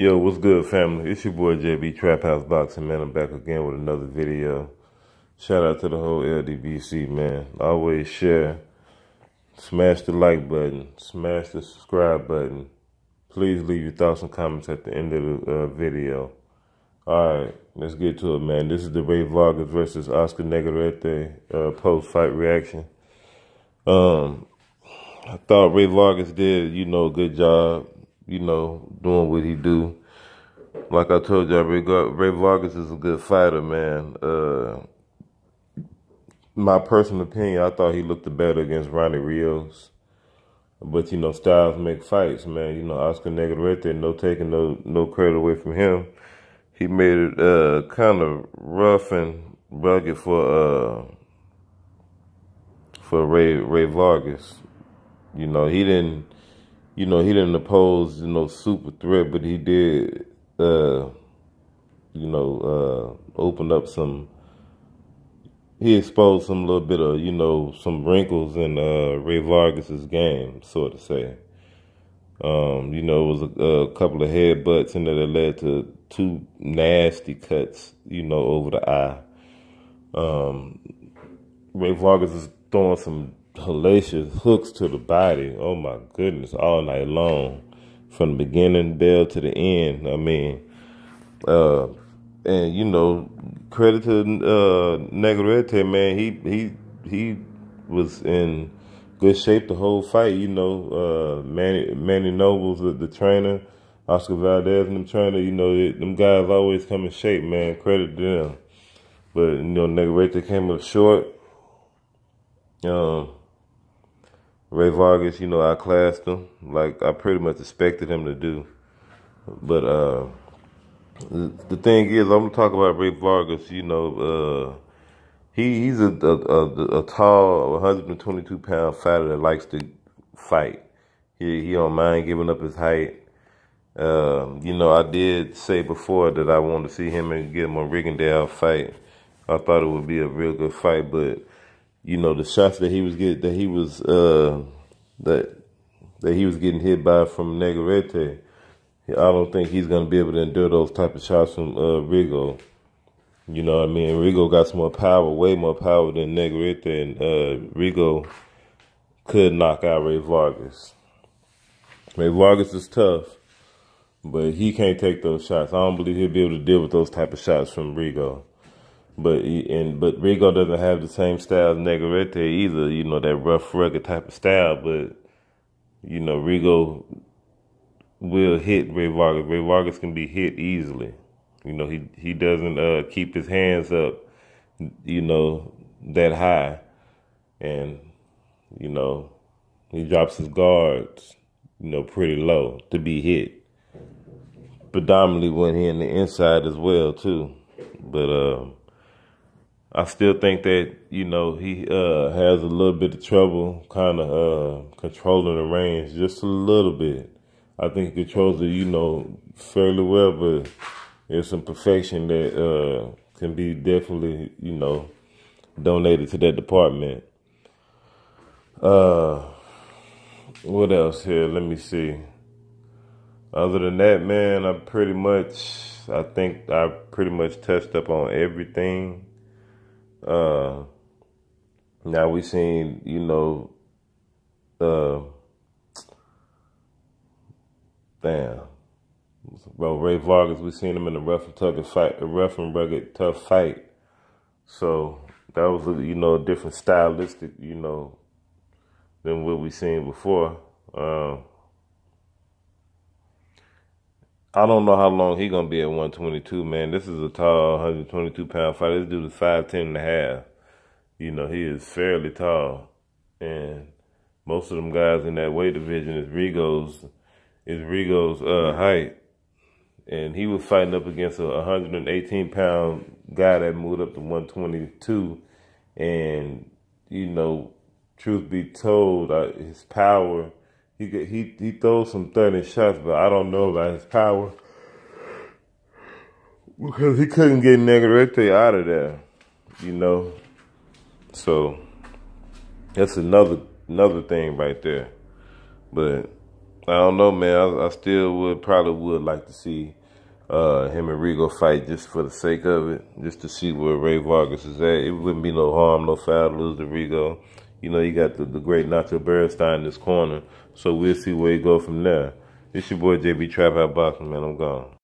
Yo, what's good, family? It's your boy JB Trap House Boxing, man. I'm back again with another video. Shout out to the whole LDBC, man. Always share, smash the like button, smash the subscribe button. Please leave your thoughts and comments at the end of the uh, video. All right, let's get to it, man. This is the Rey Vargas versus Oscar Negrete uh, post-fight reaction. Um, I thought Rey Vargas did, you know, a good job you know, doing what he do. Like I told y'all, Rey, Rey Vargas is a good fighter, man. Uh, my personal opinion, I thought he looked the better against Ronnie Rios. But, you know, styles make fights, man. You know, Oscar Negrete, no taking no no credit away from him. He made it uh, kind of rough and rugged for uh, for Rey Rey Vargas. You know, he didn't you know, he didn't oppose, you know, super threat, but he did, uh, you know, uh, open up some, he exposed some little bit of, you know, some wrinkles in uh, Rey Vargas's game, so to say. Um, you know, it was a, a couple of headbutts there that led to two nasty cuts, you know, over the eye. Um, Rey Vargas is throwing some hellacious hooks to the body. Oh my goodness, all night long, from the beginning bell to the end. I mean, uh, and you know, credit to uh, Negrete, man. He he he was in good shape the whole fight. You know, uh, Manny Manny Robles, the, the trainer, Oscar Valdez, and the trainer. You know, it, them guys always come in shape, man. Credit to them. But you know, Negrete came up short. Um, Rey Vargas, you know, I classed him like I pretty much expected him to do. But uh, the thing is, I'm gonna talk about Rey Vargas. You know, uh, he he's a, a, a, a tall, 122 pound fighter that likes to fight. He he don't mind giving up his height. Uh, you know, I did say before that I wanted to see him and get him a Rigondeaux fight. I thought it would be a real good fight, but you know, the shots that he was getting, that he was, uh, that, that he was getting hit by from Negrete, I don't think he's going to be able to endure those type of shots from, uh, Rigo. You know what I mean? Rigo got some more power, way more power than Negrete, and, uh, Rigo could knock out Rey Vargas. Rey Vargas is tough, but he can't take those shots. I don't believe he'll be able to deal with those type of shots from Rigo. But and but Rigo doesn't have the same style as Negrete either. You know that rough, rugged type of style. But you know Rigo will hit Rey Vargas. Rey Vargas can be hit easily. You know he he doesn't uh, keep his hands up. You know that high, and you know he drops his guards. You know pretty low to be hit. Predominantly when he in the inside as well too. But um I still think that you know he uh, has a little bit of trouble, kind of uh, controlling the range just a little bit. I think he controls it, you know, fairly well, but there's some perfection that uh, can be definitely, you know, donated to that department. Uh, what else here? Let me see. Other than that, man, I pretty much, I think I pretty much touched up on everything. Uh, now we seen, you know, uh, damn, bro, Rey Vargas. We seen him in a rough and tough fight, a rough and rugged tough fight. So that was, you know, a different stylistic, you know, than what we seen before. Um, I don't know how long he gonna be at 122, man. This is a tall 122 pound fighter. This dude is 5'10 and a half. You know, he is fairly tall. And most of them guys in that weight division is Rigo's is Rigo's uh, height. And he was fighting up against a 118 pound guy that moved up to 122. And, you know, truth be told, uh, his power he he he throws some thirty shots, but I don't know about his power because he couldn't get Negrete out of there, you know. So that's another another thing right there. But I don't know, man. I, I still would probably would like to see uh, him and Rigo fight just for the sake of it, just to see where Rey Vargas is at. It wouldn't be no harm, no foul to lose to Rigo. You know, you got the, the great Nacho Beristain in this corner, so we'll see where he go from there. It's your boy JB Trap Out Boxing, man. I'm gone.